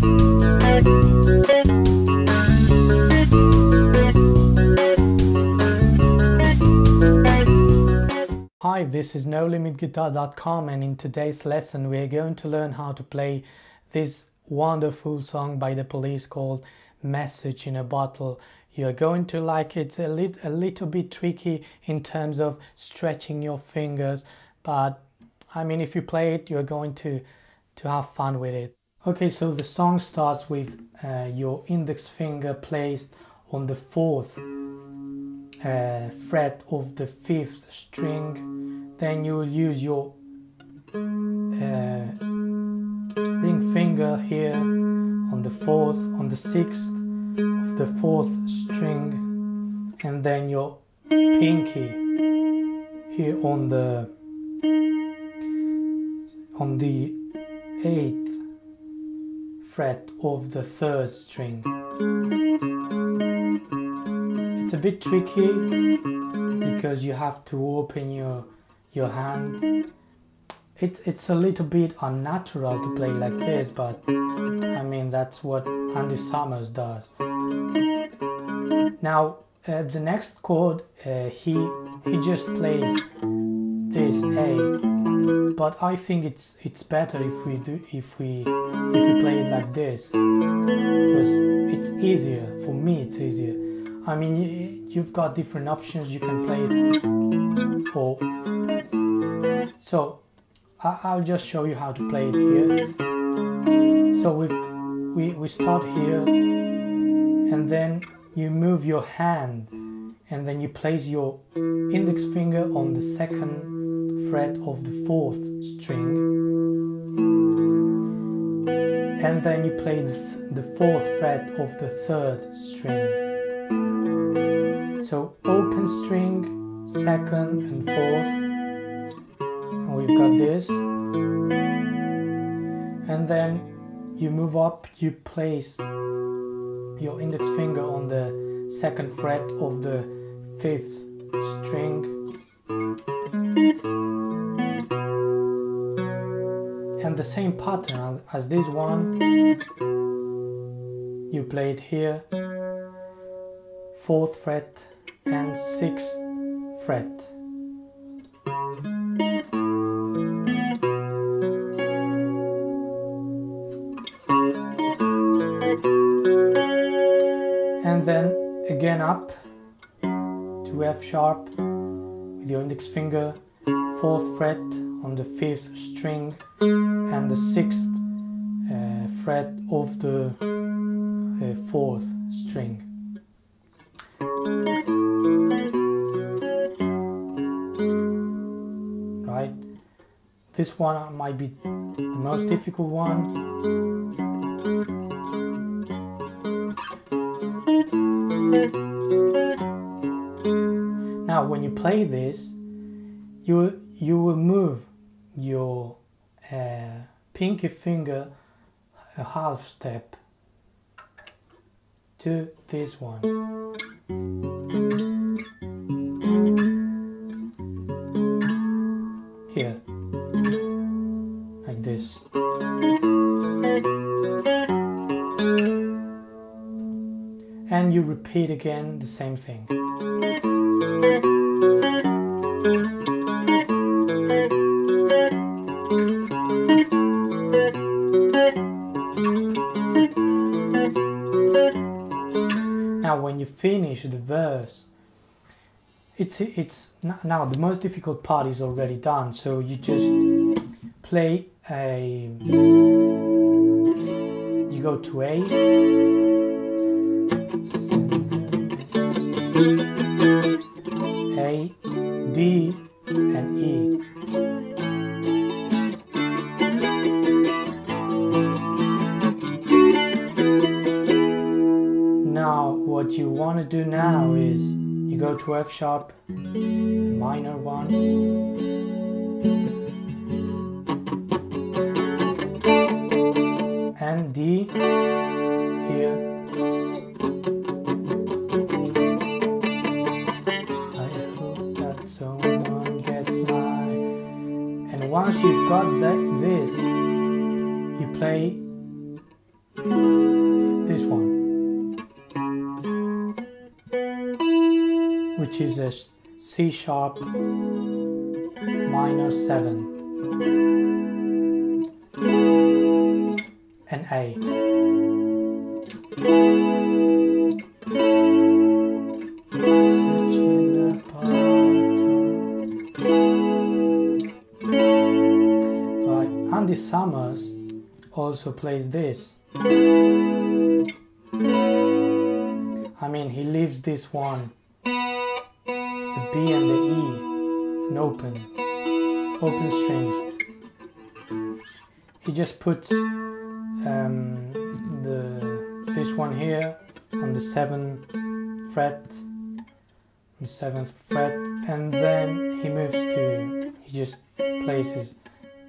Hi, this is NoLimitGuitar.com and in today's lesson we are going to learn how to play this wonderful song by the police called Message in a Bottle. You're going to like it. It's a, a little bit tricky in terms of stretching your fingers, but I mean if you play it you're going to, to have fun with it. Okay, so the song starts with uh, your index finger placed on the fourth uh, fret of the fifth string. Then you will use your uh, ring finger here on the fourth on the sixth of the fourth string. And then your pinky here on the on the eighth fret of the third string it's a bit tricky because you have to open your your hand. It's it's a little bit unnatural to play like this, but I mean that's what Andy Summers does. Now uh, the next chord uh, he he just plays this A, but I think it's it's better if we do if we if we play it like this because it's easier for me. It's easier I mean, you've got different options. You can play it or so. I'll just show you how to play it here. So we we we start here, and then you move your hand, and then you place your index finger on the second fret of the fourth string, and then you play the fourth fret of the third string. So open string, second and fourth. And we've got this. And then you move up, you place your index finger on the second fret of the fifth string. And the same pattern as this one, you play it here, fourth fret, and sixth fret. And then again up to F sharp with your index finger, fourth fret on the fifth string and the sixth uh, fret of the uh, fourth string. Right, this one might be the most difficult one. When you play this, you, you will move your uh, pinky finger a half step to this one. Here, like this. And you repeat again the same thing. Now when you finish the verse, it's it's now the most difficult part is already done so you just play a you go to A what you want to do now is you go to F sharp, minor one, and D here. And once you've got that, this, you play which is a C sharp minor 7 and A. Right, Andy Summers also plays this. I mean, he leaves this one, the B and the E, and open, open strings. He just puts um, the this one here on the seventh fret, the seventh fret, and then he moves to he just places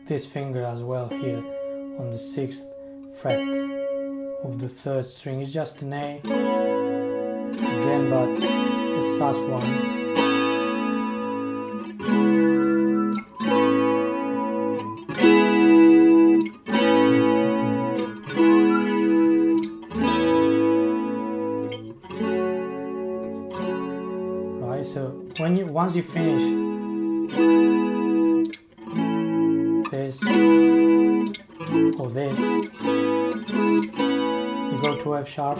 this finger as well here on the sixth fret of the third string. It's just an A again, but a sus one. Right, so when you once you finish this or this, you go to F sharp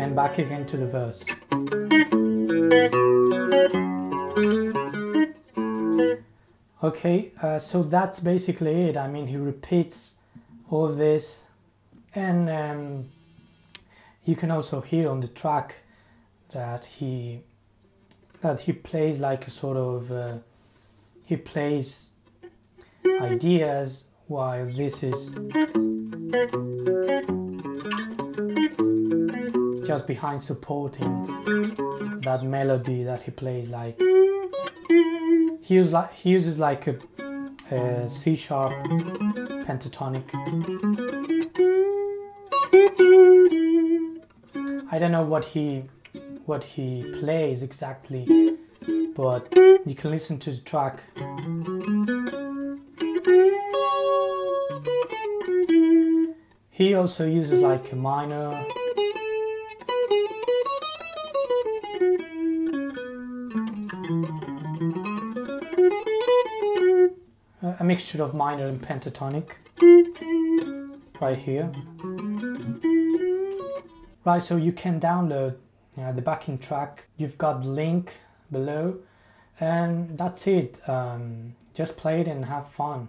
and back again to the verse. Okay, uh, so that's basically it. I mean, he repeats all this, and um, you can also hear on the track that he that he plays like a sort of uh, he plays ideas while this is just behind supporting that melody that he plays like he uses like he uses like a, a C sharp pentatonic. I don't know what he what he plays exactly but you can listen to the track. He also uses like a minor. A mixture of minor and pentatonic. Right here. Right so you can download uh, the backing track you've got link below and that's it. Um, just play it and have fun